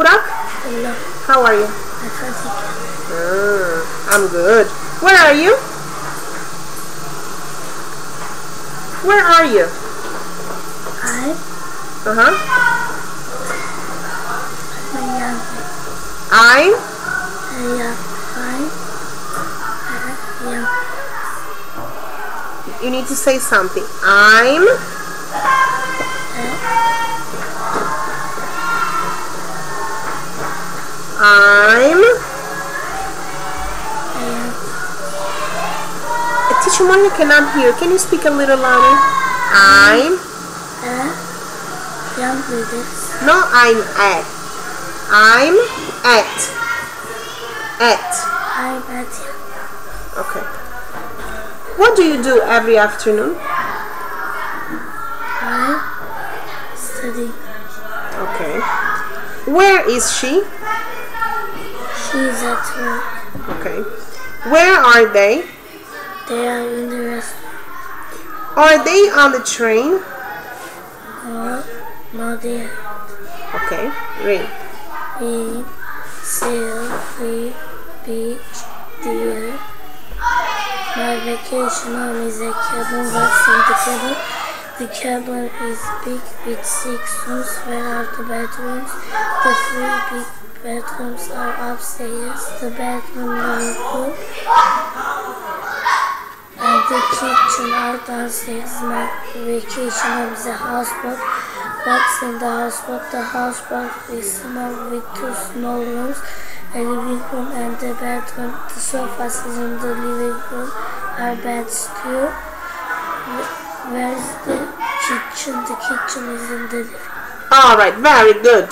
Burak, Hello. how are you? I'm. Ah, I'm good. Where are you? Where are you? I Uh huh. am I'm. I am I am You need to say something. I'm. I'm. I am Teacher Monica cannot hear. Can you speak a little louder? I'm. a young leaders. No, I'm at. I'm at. At. I'm at Okay. What do you do every afternoon? I study. Okay. Where is she? She's at work. Okay. Where are they? They are in the restaurant. Are they on the train? Or no they are. Okay. Read. We sail free beach deer. My vacation home is a cabin. What's in the cabin? The cabin is big with six rooms. Where are the bedrooms? The three big bedrooms are upstairs. The bedroom, living room, and the kitchen are downstairs. My vacation of the houseboat. What's in the houseboat? The houseboat is small with two small rooms, a living room and a bedroom. The sofas in the living room, are beds too. Wh- Where's the kitchen? The kitchen is in the living All right. Very good.